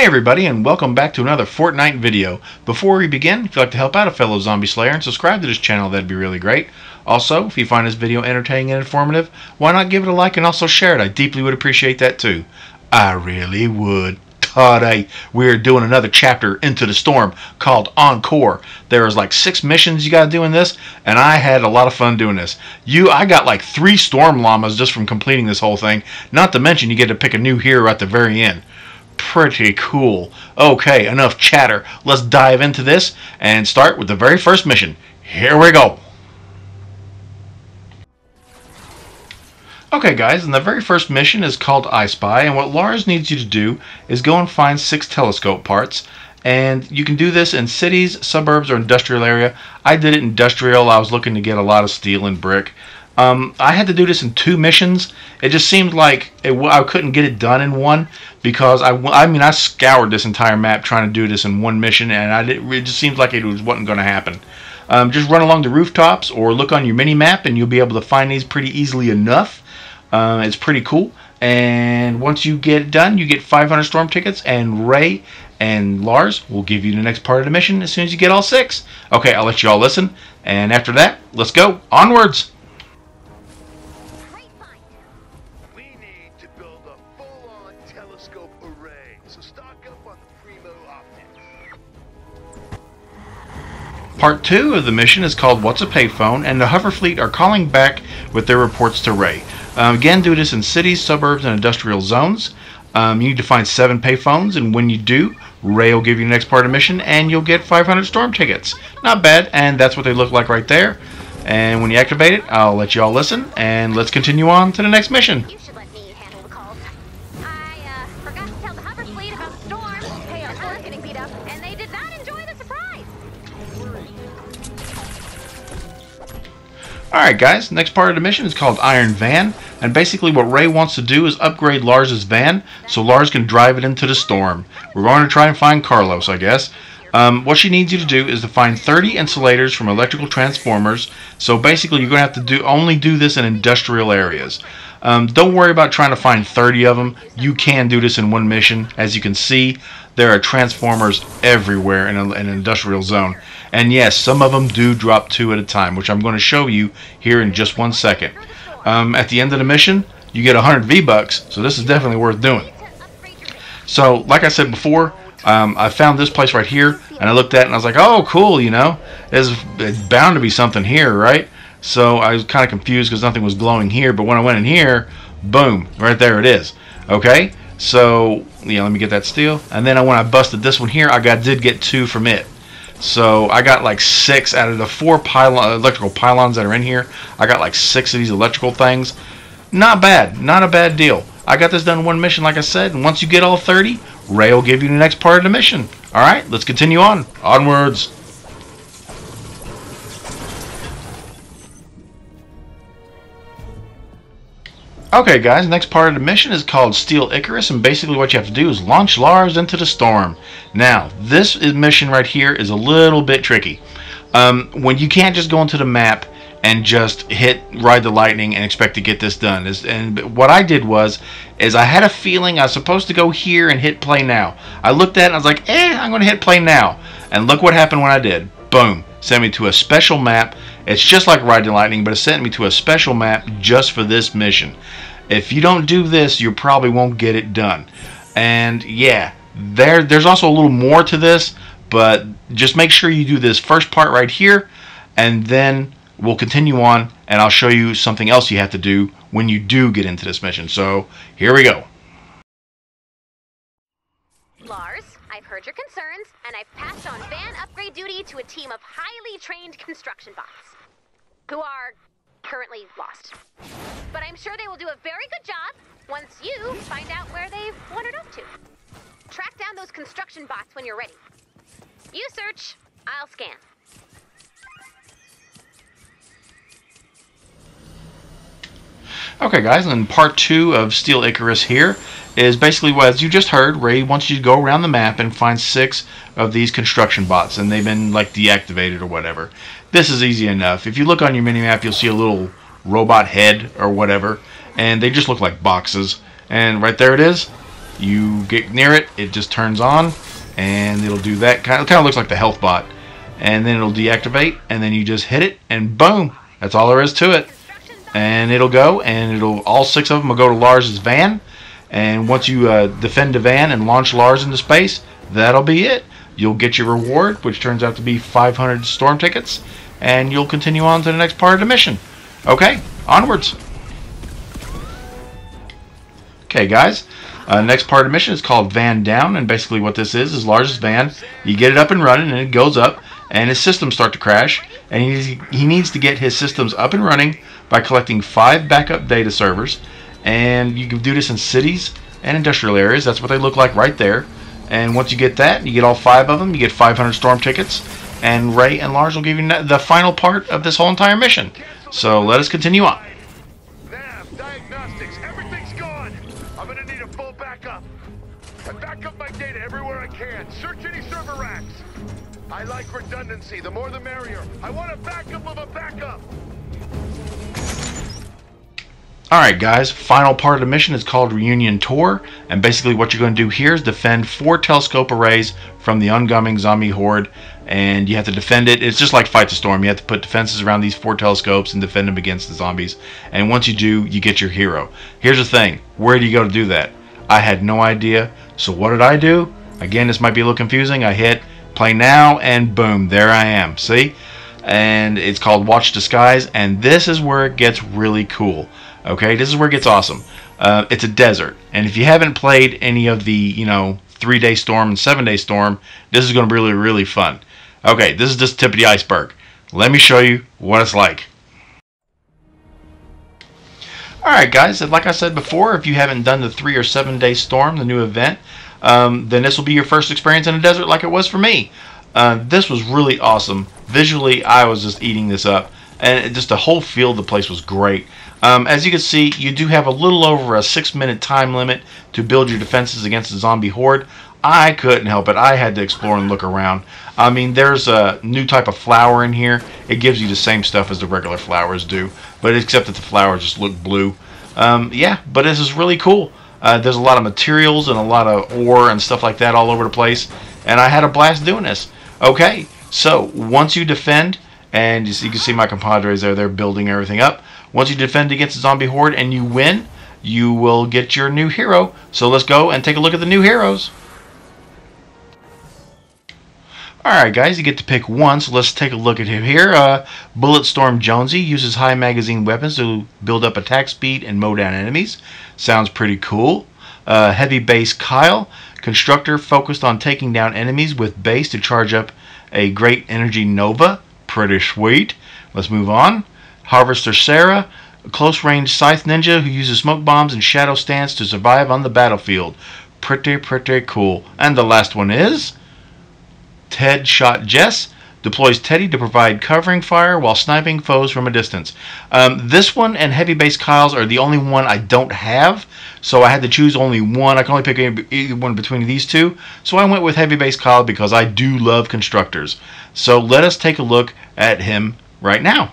Hey everybody and welcome back to another Fortnite video. Before we begin, if you'd like to help out a fellow zombie slayer and subscribe to this channel, that'd be really great. Also, if you find this video entertaining and informative, why not give it a like and also share it? I deeply would appreciate that too. I really would. Today, we're doing another chapter into the storm called Encore. There is like six missions you gotta do in this, and I had a lot of fun doing this. You, I got like three storm llamas just from completing this whole thing. Not to mention you get to pick a new hero at the very end pretty cool. Okay, enough chatter. Let's dive into this and start with the very first mission. Here we go. Okay guys, and the very first mission is called I Spy, and what Lars needs you to do is go and find six telescope parts. And you can do this in cities, suburbs, or industrial area. I did it industrial. I was looking to get a lot of steel and brick. Um, I had to do this in two missions. It just seemed like it, I couldn't get it done in one because I, I mean I scoured this entire map trying to do this in one mission, and I did, it just seems like it was, wasn't going to happen. Um, just run along the rooftops or look on your mini map, and you'll be able to find these pretty easily enough. Uh, it's pretty cool. And once you get it done, you get 500 storm tickets, and Ray and Lars will give you the next part of the mission as soon as you get all six. Okay, I'll let you all listen, and after that, let's go onwards. Part 2 of the mission is called What's a Payphone, and the Hover Fleet are calling back with their reports to Ray. Um, again, do this in cities, suburbs, and industrial zones. Um, you need to find seven payphones, and when you do, Ray will give you the next part of the mission, and you'll get 500 storm tickets. Not bad, and that's what they look like right there. And when you activate it, I'll let you all listen, and let's continue on to the next mission. Alright guys, next part of the mission is called Iron Van, and basically what Ray wants to do is upgrade Lars's van so Lars can drive it into the storm. We're going to try and find Carlos, I guess. Um, what she needs you to do is to find 30 insulators from electrical transformers. So basically you're going to have to do only do this in industrial areas. Um, don't worry about trying to find 30 of them. You can do this in one mission. As you can see, there are transformers everywhere in, a, in an industrial zone. And yes, some of them do drop two at a time, which I'm going to show you here in just one second. Um, at the end of the mission, you get 100 V-Bucks, so this is definitely worth doing. So, like I said before, um, I found this place right here, and I looked at it and I was like, oh, cool, you know, there's, it's bound to be something here, right? So I was kind of confused because nothing was glowing here, but when I went in here, boom, right there it is. Okay, so yeah, let me get that steel, and then when I busted this one here, I got did get two from it. So I got like six out of the four pylon, electrical pylons that are in here. I got like six of these electrical things. Not bad, not a bad deal. I got this done one mission, like I said, and once you get all 30, Ray will give you the next part of the mission. All right, let's continue on. Onwards. Okay guys, next part of the mission is called Steel Icarus and basically what you have to do is launch Lars into the storm. Now, this mission right here is a little bit tricky. Um, when you can't just go into the map and just hit ride the lightning and expect to get this done. And what I did was, is I had a feeling I was supposed to go here and hit play now. I looked at it and I was like, eh, I'm going to hit play now. And look what happened when I did. Boom. Sent me to a special map it's just like the Lightning, but it sent me to a special map just for this mission. If you don't do this, you probably won't get it done. And yeah, there there's also a little more to this, but just make sure you do this first part right here, and then we'll continue on, and I'll show you something else you have to do when you do get into this mission. So here we go. Lars, I've heard your concerns, and I've passed on van upgrade duty to a team of highly trained construction bots who are currently lost. But I'm sure they will do a very good job once you find out where they've wandered off to. Track down those construction bots when you're ready. You search, I'll scan. Okay guys, in part two of Steel Icarus here is basically what as you just heard, Ray wants you to go around the map and find six of these construction bots and they've been like deactivated or whatever. This is easy enough. If you look on your mini map, you'll see a little robot head or whatever, and they just look like boxes. And right there it is. You get near it, it just turns on, and it'll do that. Kind of, kind of looks like the health bot. And then it'll deactivate, and then you just hit it, and boom! That's all there is to it. And it'll go, and it'll all six of them will go to Lars's van. And once you uh, defend van and launch Lars into space, that'll be it. You'll get your reward, which turns out to be 500 storm tickets, and you'll continue on to the next part of the mission. Okay, onwards. Okay, guys. Uh, next part of the mission is called Van Down, and basically what this is is Lars's van. You get it up and running, and it goes up, and his systems start to crash, and he, he needs to get his systems up and running by collecting five backup data servers, and you can do this in cities and industrial areas. That's what they look like right there. And once you get that, you get all five of them, you get 500 storm tickets, and Ray and Lars will give you the final part of this whole entire mission. So let us continue on. I like redundancy. The more the merrier. I want a backup of a backup. Alright guys, final part of the mission is called Reunion Tour, and basically what you're going to do here is defend four telescope arrays from the oncoming zombie horde, and you have to defend it. It's just like Fight the Storm. You have to put defenses around these four telescopes and defend them against the zombies, and once you do, you get your hero. Here's the thing, where do you go to do that? I had no idea, so what did I do? Again, this might be a little confusing. I hit play now, and boom, there I am. See? And it's called Watch Skies, and this is where it gets really cool. Okay, this is where it gets awesome. Uh, it's a desert, and if you haven't played any of the, you know, three day storm and seven day storm, this is going to be really, really fun. Okay, this is just tip of the iceberg. Let me show you what it's like. Alright guys, like I said before, if you haven't done the 3 or 7 day storm, the new event, um, then this will be your first experience in a desert like it was for me. Uh, this was really awesome. Visually, I was just eating this up. And just the whole feel of the place was great. Um, as you can see, you do have a little over a six minute time limit to build your defenses against the zombie horde. I couldn't help it. I had to explore and look around. I mean, there's a new type of flower in here. It gives you the same stuff as the regular flowers do, but except that the flowers just look blue. Um, yeah, but this is really cool. Uh, there's a lot of materials and a lot of ore and stuff like that all over the place, and I had a blast doing this. Okay, so once you defend, and you, see, you can see my compadres there, they're building everything up. Once you defend against the zombie horde and you win, you will get your new hero. So let's go and take a look at the new heroes. Alright guys, you get to pick one, so let's take a look at him here. Uh, Bulletstorm Jonesy uses high magazine weapons to build up attack speed and mow down enemies. Sounds pretty cool. Uh, heavy Base Kyle, constructor focused on taking down enemies with base to charge up a great energy Nova. Pretty sweet. Let's move on. Harvester Sarah, a close range scythe ninja who uses smoke bombs and shadow stance to survive on the battlefield. Pretty, pretty cool. And the last one is Ted Shot Jess. Deploys Teddy to provide covering fire while sniping foes from a distance. Um, this one and Heavy Base Kyles are the only one I don't have, so I had to choose only one. I can only pick either one between these two, so I went with Heavy Base Kyle because I do love constructors. So let us take a look at him right now.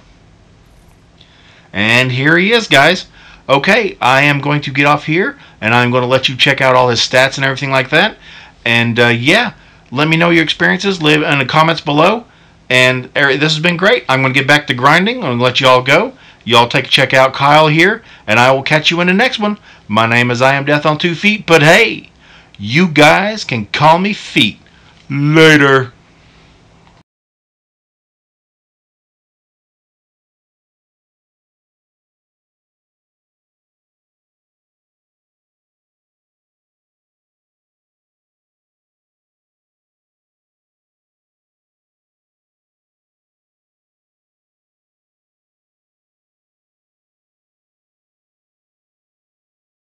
And here he is, guys. Okay, I am going to get off here, and I'm going to let you check out all his stats and everything like that. And uh, yeah, let me know your experiences. Leave in the comments below. And this has been great. I'm going to get back to grinding. I'm going to let you all go. Y'all take a check out Kyle here, and I will catch you in the next one. My name is I Am Death on Two Feet, but hey, you guys can call me Feet. Later.